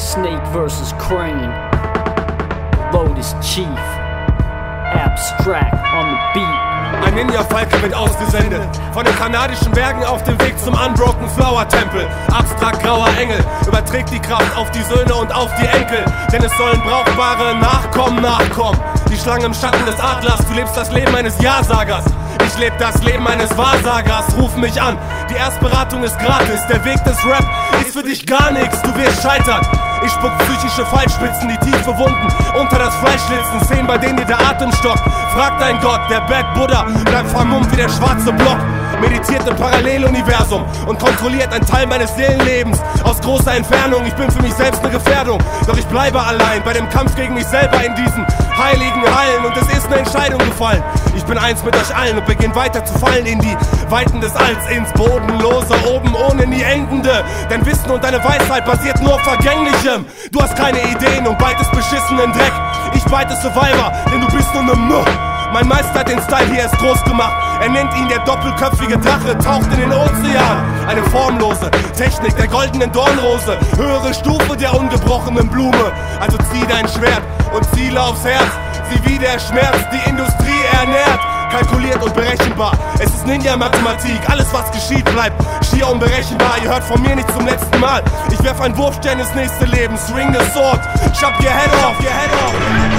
Snake vs. Crane. Lotus Chief. Abstract on the beat. Ein Ninja-Falke wird ausgesendet Von den kanadischen Bergen auf dem Weg zum Unbroken Flower Tempel Abstrakt grauer Engel Überträgt die Kraft auf die Söhne und auf die Enkel Denn es sollen brauchbare Nachkommen nachkommen Die Schlange im Schatten des Adlers Du lebst das Leben eines Ja-Sagers ich lebe das Leben eines Wahrsagers, ruf mich an. Die Erstberatung ist gratis, der Weg des Rap ist für dich gar nichts, du wirst scheitern. Ich spuck psychische Fallspitzen, die tiefe Wunden unter das Fleisch schlitzen. Szenen, bei denen dir der Atem stockt. Frag dein Gott, der Bad Buddha bleibt vermummt wie der schwarze Block. Meditiert im Paralleluniversum und kontrolliert einen Teil meines Seelenlebens aus großer Entfernung. Ich bin für mich selbst eine Gefährdung, doch ich bleibe allein bei dem Kampf gegen mich selber in diesen heiligen Hallen. Und es ist eine Entscheidung gefallen. Ich bin eins mit euch allen und beginn weiter zu fallen in die Weiten des Alls, ins Bodenlose, oben ohne nie endende. Denn Wissen und deine Weisheit basiert nur auf Vergänglichem. Du hast keine Ideen und beitest beschissenen Dreck. Ich beite Survivor, denn du bist nur ne Muh. Mein Meister hat den Style hier erst groß gemacht. Er nennt ihn der doppelköpfige Drache, taucht in den Ozean. Eine formlose Technik der goldenen Dornrose. Höhere Stufe der ungebrochenen Blume. Also zieh dein Schwert und ziele aufs Herz. Sieh wie der Schmerz die Industrie. Kalkuliert und berechenbar. Es ist Ninja-Mathematik. Alles, was geschieht, bleibt schier unberechenbar. Ihr hört von mir nicht zum letzten Mal. Ich werf einen Wurfstern ins nächste Leben. Swing the sword. Chop your head off, your head off.